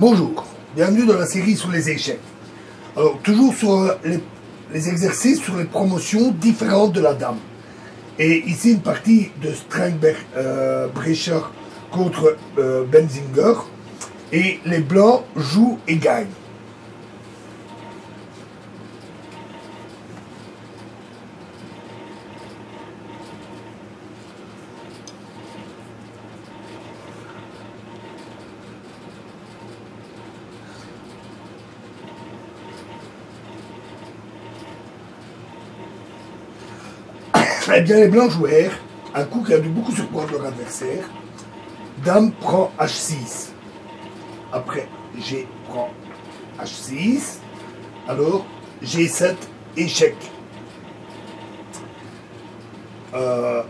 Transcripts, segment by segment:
Bonjour, bienvenue dans la série sur les échecs. Alors, toujours sur euh, les, exercices sur les promotions différentes de la dame. Et ici, une partie de Strangberg euh, Brecher contre euh, Benzinger. Et les blancs jouent et gagnent. Eh bien, les blancs jouèrent un coup qui a dû beaucoup surprendre leur adversaire. Dame prend H6. Après, G prend H6. Alors, G7, échec. Euh,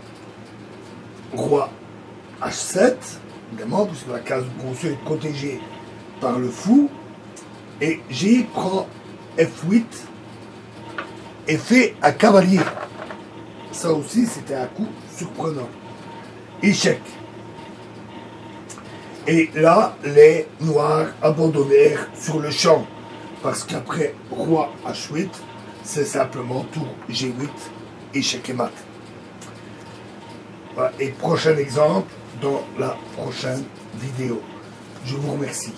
roi H7, évidemment, puisque la case de est protégée par le fou. Et G prend F8 et fait un cavalier. Ça aussi, c'était un coup surprenant. Échec. Et là, les Noirs abandonnèrent sur le champ. Parce qu'après Roi H8, c'est simplement tour G8, échec et mat. Et prochain exemple dans la prochaine vidéo. Je vous remercie.